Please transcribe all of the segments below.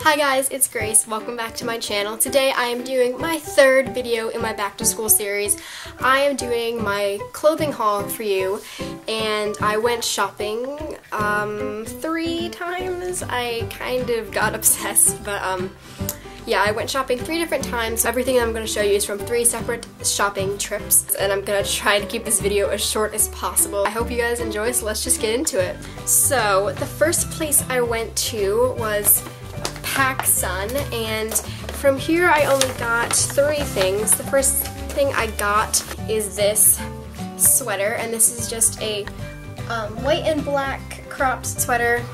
Hi guys, it's Grace. Welcome back to my channel. Today I am doing my third video in my back to school series. I am doing my clothing haul for you and I went shopping um, three times. I kind of got obsessed, but um, yeah, I went shopping three different times. Everything I'm going to show you is from three separate shopping trips, and I'm going to try to keep this video as short as possible. I hope you guys enjoy, so let's just get into it. So, the first place I went to was PacSun, and from here I only got three things. The first thing I got is this sweater, and this is just a um, white and black cropped sweater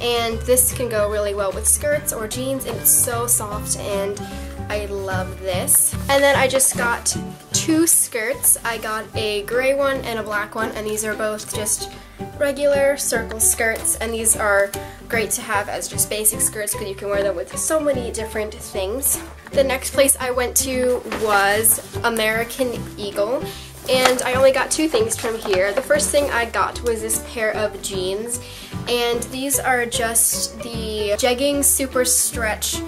and this can go really well with skirts or jeans and it's so soft and I love this. And then I just got two skirts. I got a gray one and a black one and these are both just regular circle skirts and these are great to have as just basic skirts because you can wear them with so many different things. The next place I went to was American Eagle and I only got two things from here. The first thing I got was this pair of jeans and these are just the Jegging Super Stretch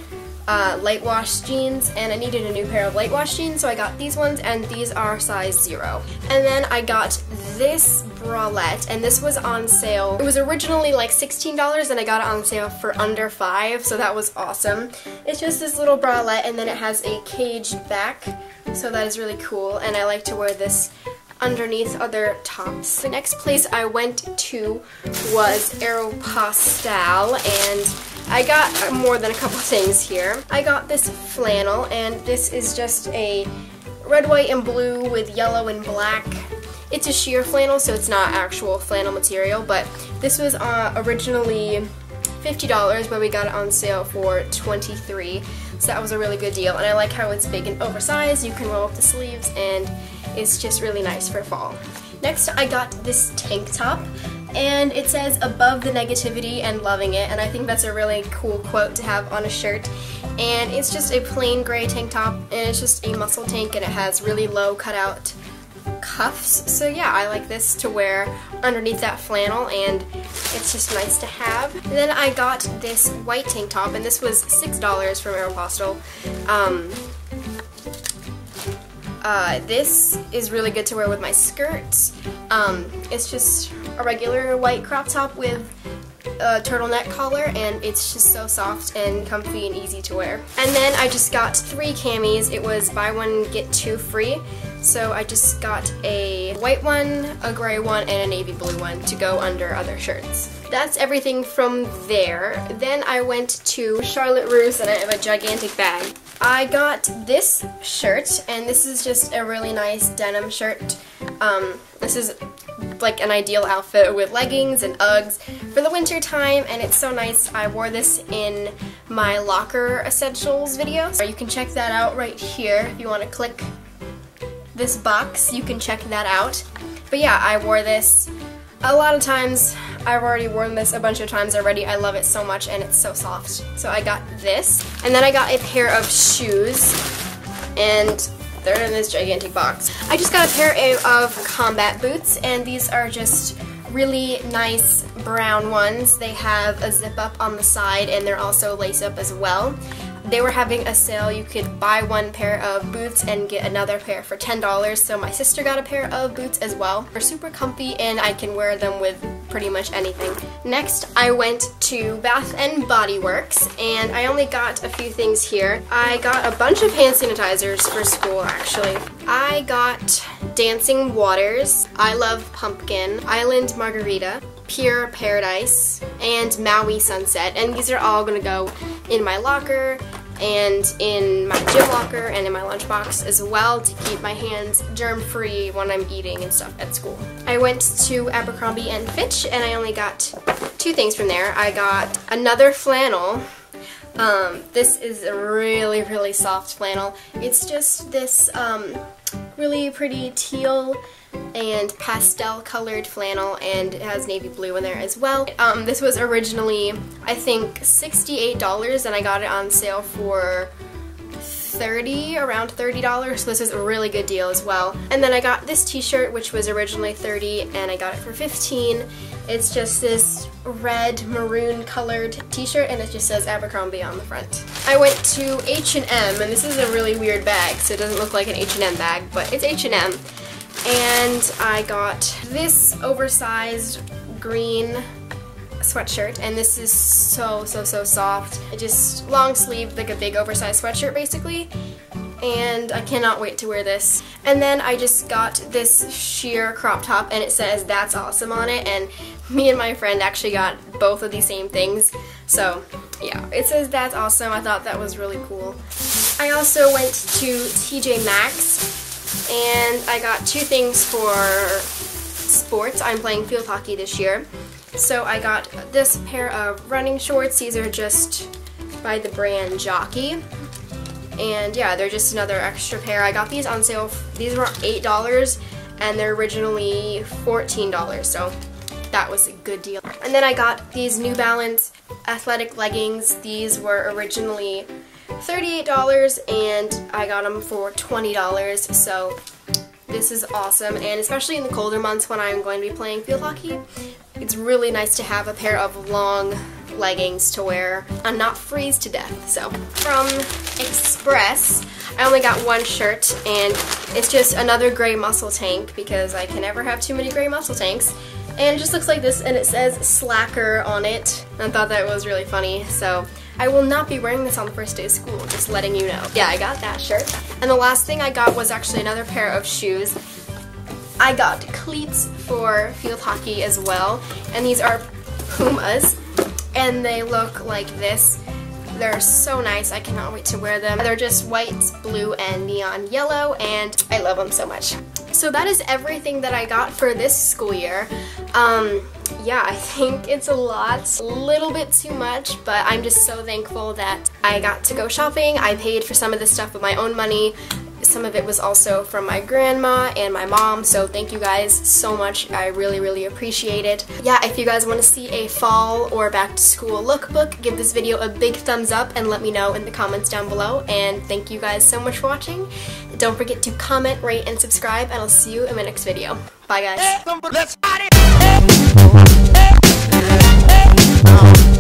uh, light wash jeans and I needed a new pair of light wash jeans so I got these ones and these are size zero. And then I got this bralette and this was on sale. It was originally like $16 and I got it on sale for under 5 so that was awesome. It's just this little bralette and then it has a caged back so that is really cool and I like to wear this underneath other tops. The next place I went to was Aeropostale and I got more than a couple things here. I got this flannel and this is just a red, white, and blue with yellow and black. It's a sheer flannel so it's not actual flannel material but this was uh, originally $50 but we got it on sale for 23 so that was a really good deal and I like how it's big and oversized you can roll up the sleeves and it's just really nice for fall. Next, I got this tank top, and it says above the negativity and loving it, and I think that's a really cool quote to have on a shirt. And it's just a plain gray tank top, and it's just a muscle tank, and it has really low cutout cuffs. So yeah, I like this to wear underneath that flannel, and it's just nice to have. And then I got this white tank top, and this was $6 from Aeropostale. Um, uh, this is really good to wear with my skirts. Um, it's just a regular white crop top with a turtleneck collar and it's just so soft and comfy and easy to wear. And then I just got three camis. It was buy one get two free. So I just got a white one, a gray one, and a navy blue one to go under other shirts. That's everything from there. Then I went to Charlotte Russe and I have a gigantic bag. I got this shirt, and this is just a really nice denim shirt. Um, this is like an ideal outfit with leggings and Uggs for the winter time and it's so nice. I wore this in my locker essentials video. So you can check that out right here if you want to click this box you can check that out. But yeah I wore this a lot of times. I've already worn this a bunch of times already. I love it so much and it's so soft. So I got this. And then I got a pair of shoes. And they're in this gigantic box. I just got a pair of combat boots and these are just really nice brown ones. They have a zip up on the side and they're also lace up as well they were having a sale. You could buy one pair of boots and get another pair for $10. So my sister got a pair of boots as well. They're super comfy and I can wear them with pretty much anything. Next, I went to Bath and Body Works and I only got a few things here. I got a bunch of hand sanitizers for school actually. I got Dancing Waters, I Love Pumpkin, Island Margarita, Pure Paradise, and Maui Sunset. And these are all to go in my locker and in my gym locker and in my lunchbox as well to keep my hands germ-free when I'm eating and stuff at school. I went to Abercrombie and Fitch and I only got two things from there. I got another flannel. Um, this is a really, really soft flannel. It's just this um, really pretty teal and pastel colored flannel and it has navy blue in there as well. Um, this was originally I think $68 and I got it on sale for 30 around $30 so this is a really good deal as well and then I got this t-shirt which was originally 30 and I got it for 15 It's just this red maroon colored t-shirt and it just says Abercrombie on the front. I went to H&M and this is a really weird bag so it doesn't look like an H&M bag but it's H&M and I got this oversized green sweatshirt and this is so so so soft. It just long sleeve like a big oversized sweatshirt basically and I cannot wait to wear this. And then I just got this sheer crop top and it says that's awesome on it and me and my friend actually got both of these same things. So yeah, it says that's awesome. I thought that was really cool. I also went to TJ Maxx and I got two things for sports. I'm playing field hockey this year. So I got this pair of running shorts. These are just by the brand Jockey. And yeah, they're just another extra pair. I got these on sale. These were $8 and they're originally $14. So that was a good deal. And then I got these New Balance athletic leggings. These were originally $38 and I got them for $20. So this is awesome and especially in the colder months when I'm going to be playing field hockey, it's really nice to have a pair of long leggings to wear and not freeze to death. So from Express, I only got one shirt and it's just another gray muscle tank because I can never have too many gray muscle tanks. And it just looks like this and it says Slacker on it. I thought that was really funny. So I will not be wearing this on the first day of school, just letting you know. Yeah, I got that shirt. And the last thing I got was actually another pair of shoes. I got cleats for field hockey as well. And these are Pumas and they look like this. They're so nice. I cannot wait to wear them. They're just white, blue, and neon yellow, and I love them so much. So that is everything that I got for this school year. Um, yeah, I think it's a lot, a little bit too much, but I'm just so thankful that I got to go shopping. I paid for some of this stuff with my own money. Some of it was also from my grandma and my mom, so thank you guys so much. I really, really appreciate it. Yeah, if you guys want to see a fall or back to school lookbook, give this video a big thumbs up and let me know in the comments down below. And thank you guys so much for watching. Don't forget to comment, rate, and subscribe, and I'll see you in my next video. Bye, guys. Let's!